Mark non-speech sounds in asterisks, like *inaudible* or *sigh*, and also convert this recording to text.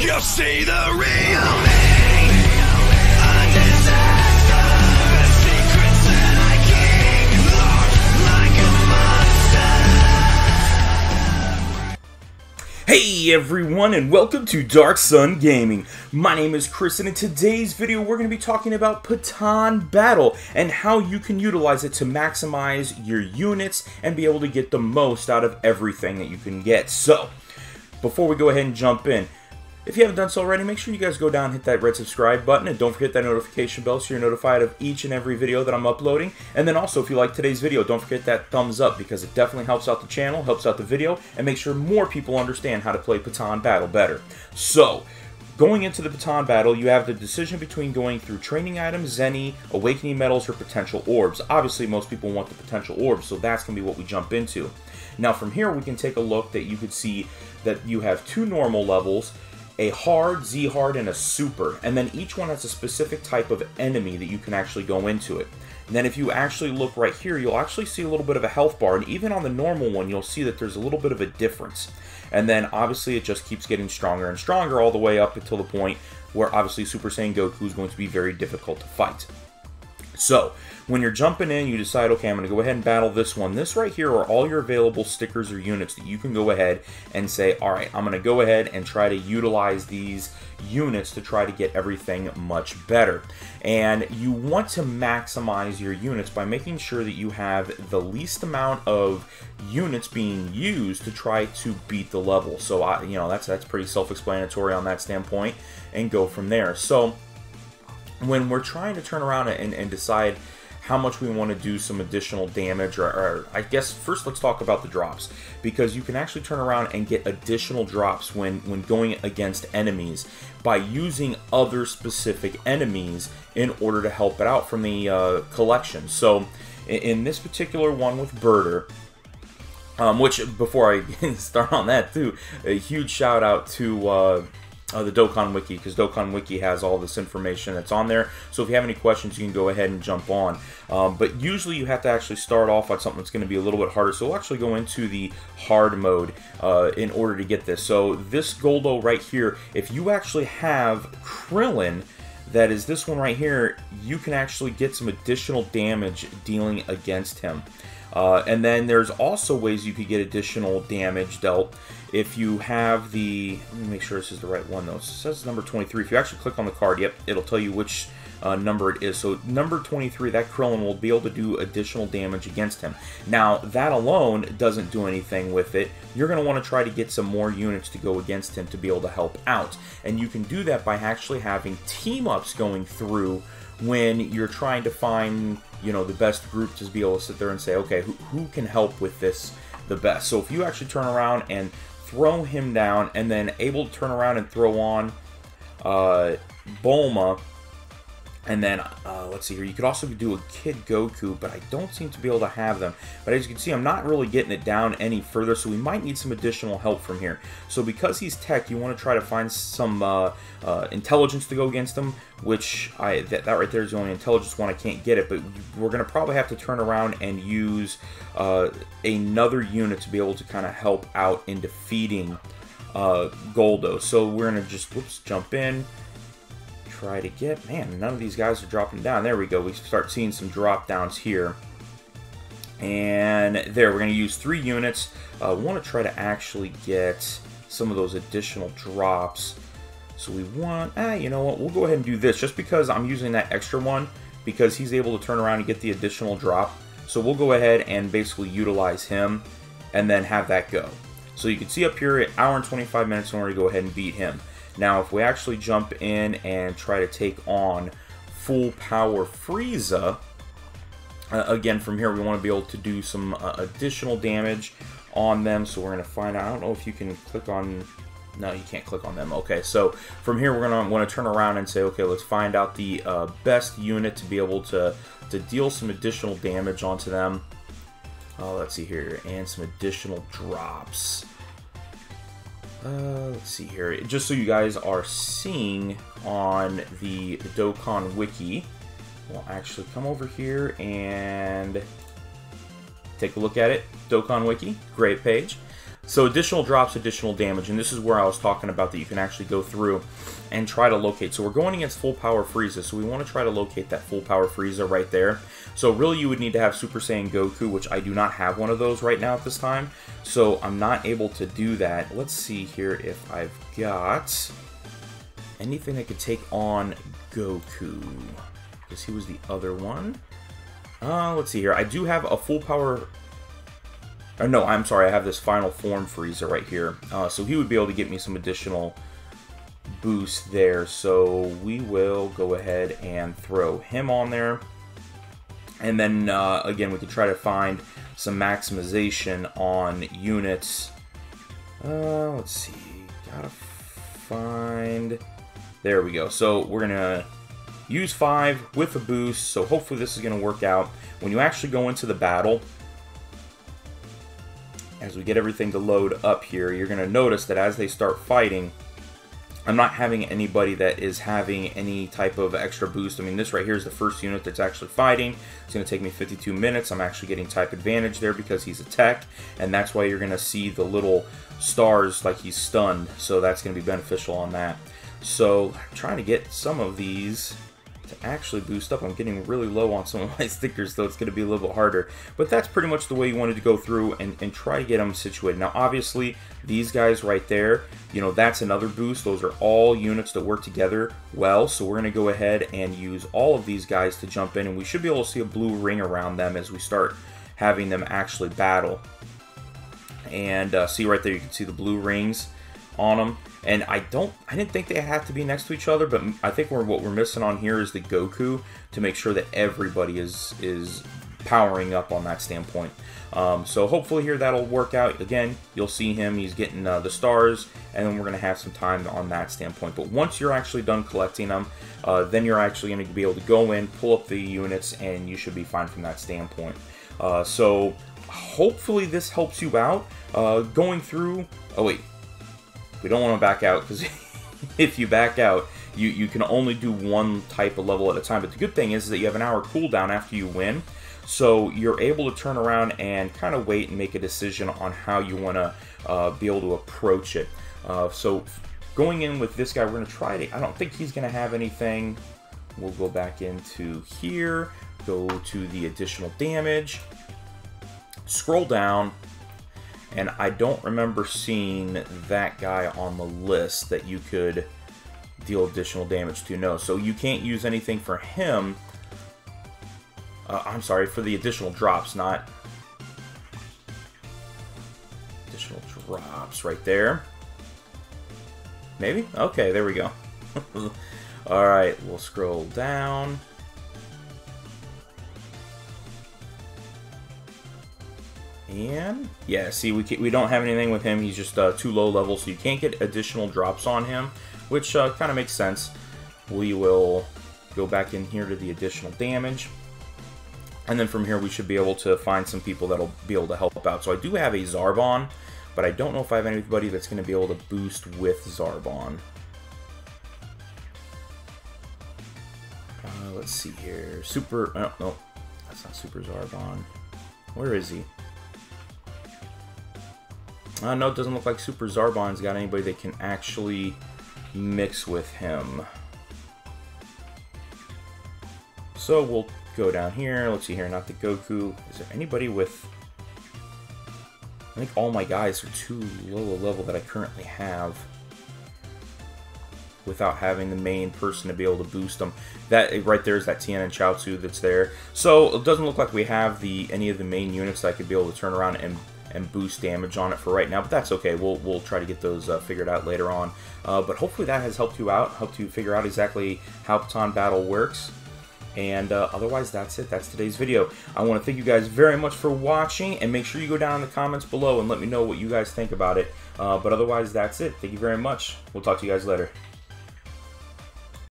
You'll see the real me. Hey everyone and welcome to Darkson Gaming. My name is Chris and in today's video we're going to be talking about Pettan Battle and how you can utilize it to maximize your units and be able to get the most out of everything that you can get. So, before we go ahead and jump in, if you haven't done so already, make sure you guys go down hit that red subscribe button and don't forget that notification bell so you're notified of each and every video that I'm uploading. And then also, if you like today's video, don't forget that thumbs up because it definitely helps out the channel, helps out the video, and makes sure more people understand how to play Pettan Battle better. So, Going into the Pettan battle, you have the decision between going through training items, Zeni, awakening medals, or potential orbs. Obviously, most people want the potential orbs, so that's going to be what we jump into. Now, from here, we can take a look that you could see that you have two normal levels, a hard, Z hard, and a super, and then each one has a specific type of enemy that you can actually go into it. And then if you actually look right here, you'll actually see a little bit of a health bar, and even on the normal one, you'll see that there's a little bit of a difference. And then obviously it just keeps getting stronger and stronger all the way up until the point where obviously Super Saiyan Goku is going to be very difficult to fight. So, when you're jumping in, you decide, okay, I'm going to go ahead and battle this one. This right here are all your available stickers or units that you can go ahead and say, all right, I'm going to go ahead and try to utilize these units to try to get everything much better. And you want to maximize your units by making sure that you have the least amount of units being used to try to beat the level. So, I, you know, that's that's pretty self-explanatory on that standpoint, and go from there. So, when we're trying to turn around and, and decide how much we want to do some additional damage or, or, I guess first let's talk about the drops. Because you can actually turn around and get additional drops when when going against enemies by using other specific enemies in order to help it out from the uh, collection. So in, in, this particular one with Burter um, which before I *laughs* start on that too a huge shout out to uh, uh, the Dokkan Wiki because Dokkan Wiki has all this information that's on there. So if you have any questions, you can go ahead and jump on. Um, but usually you have to actually start off on something that's going to be a little bit harder. So we'll actually go into the hard mode uh, in order to get this. So this Guldo right here, if you actually have Krillin, that is this one right here, you can actually get some additional damage dealing against him. Uh, and then there's also ways you could get additional damage dealt if you have the, let me make sure this is the right one though. It says number 23. If you actually click on the card, yep, it'll tell you which uh, number it is. So number 23, that Krillin will be able to do additional damage against him. Now, that alone doesn't do anything with it. You're going to want to try to get some more units to go against him to be able to help out. And you can do that by actually having team-ups going through when you're trying to find, you know, the best group to be able to sit there and say, okay, who, who can help with this the best? So if you actually turn around and throw him down, and then able to turn around and throw on uh, Bulma. And then, uh, let's see here, you could also do a Kid Goku, but I don't seem to be able to have them. But as you can see, I'm not really getting it down any further, so we might need some additional help from here. So because he's tech, you want to try to find some uh, uh, intelligence to go against him, which I that, that right there is the only intelligence one I can't get it, but we're going to probably have to turn around and use uh, another unit to be able to kind of help out in defeating uh, Guldo. So we're going to just, whoops, jump in, try to get, man, none of these guys are dropping down. There we go. We start seeing some drop downs here. And there, we're going to use three units. Uh, want to try to actually get some of those additional drops. So we want, ah, you know what, we'll go ahead and do this just because I'm using that extra one because he's able to turn around and get the additional drop. So we'll go ahead and basically utilize him and then have that go. So you can see up here, hour and 25 minutes in order to go ahead and beat him. Now, if we actually jump in and try to take on full power Frieza, uh, again, from here, we want to be able to do some uh, additional damage on them. So we're going to find out. I don't know if you can click on. No, you can't click on them. Okay, so from here, we're going to want to turn around and say, okay, let's find out the uh, best unit to be able to, to deal some additional damage onto them. Uh, let's see here, and some additional drops. Uh, let's see here. Just so you guys are seeing on the Dokkan Wiki, we'll actually come over here and take a look at it. Dokkan Wiki, great page. So additional drops, additional damage, and this is where I was talking about that you can actually go through and try to locate. So we're going against full power Frieza, so we want to try to locate that full power Frieza right there. So really you would need to have Super Saiyan Goku, which I do not have one of those right now at this time. So I'm not able to do that. Let's see here if I've got anything that could take on Goku. Because he was the other one. Uh, let's see here. I do have a full power or no, I'm sorry, I have this final form Frieza right here. Uh, so he would be able to get me some additional boost there. So we will go ahead and throw him on there. And then, uh, again, we can try to find some maximization on units. Uh, let's see. Gotta find... There we go. So we're going to use 5 with a boost. So hopefully this is going to work out. When you actually go into the battle, as we get everything to load up here, you're going to notice that as they start fighting, I'm not having anybody that is having any type of extra boost. I mean, this right here is the first unit that's actually fighting. It's going to take me 52 minutes. I'm actually getting type advantage there because he's a tech, and that's why you're going to see the little stars like he's stunned, so that's going to be beneficial on that. So, I'm trying to get some of these to actually boost up. I'm getting really low on some of my *laughs* stickers, so it's going to be a little bit harder. But that's pretty much the way you wanted to go through and, and try to get them situated. Now, obviously, these guys right there, you know, that's another boost. Those are all units that work together well, so we're going to go ahead and use all of these guys to jump in, and we should be able to see a blue ring around them as we start having them actually battle. And uh, see right there, you can see the blue rings on them. And I don't, I didn't think they had to be next to each other, but I think we're, what we're missing on here is the Goku to make sure that everybody is is powering up on that standpoint. Um, so hopefully here that'll work out. Again, you'll see him, he's getting uh, the stars, and then we're going to have some time on that standpoint. But once you're actually done collecting them, uh, then you're actually going to be able to go in, pull up the units, and you should be fine from that standpoint. Uh, so hopefully this helps you out. Uh, going through, oh wait, we don't want to back out because *laughs* if you back out, you, you can only do one type of level at a time. But the good thing is that you have an hour cooldown after you win. So you're able to turn around and kind of wait and make a decision on how you want to uh, be able to approach it. Uh, so going in with this guy, we're going to try to, I don't think he's going to have anything. We'll go back into here, go to the additional damage, scroll down, and I don't remember seeing that guy on the list that you could deal additional damage to. No, so you can't use anything for him. Uh, I'm sorry, for the additional drops, not additional drops right there. Maybe? Okay, there we go. *laughs* Alright, we'll scroll down. And yeah, see, we, we don't have anything with him. He's just uh, too low level, so you can't get additional drops on him, which uh, kind of makes sense. We will go back in here to the additional damage. And then from here, we should be able to find some people that'll be able to help out. So I do have a Zarbon, but I don't know if I have anybody that's going to be able to boost with Zarbon. Uh, let's see here. Super... Oh, no, that's not Super Zarbon. Where is he? Uh, no, it doesn't look like Super Zarbon's got anybody that can actually mix with him. So we'll go down here. Let's see here, not the Goku. Is there anybody with... I think all my guys are too low a level that I currently have without having the main person to be able to boost them. That right there is that Tien and Chaozu that's there. So it doesn't look like we have the any of the main units that I could be able to turn around and and boost damage on it for right now, but that's okay. We'll, we'll try to get those uh, figured out later on. Uh, but hopefully that has helped you out, helped you figure out exactly how Pettan Battle works. And uh, otherwise, that's it. That's today's video. I want to thank you guys very much for watching, and make sure you go down in the comments below and let me know what you guys think about it. Uh, but otherwise, that's it. Thank you very much. We'll talk to you guys later.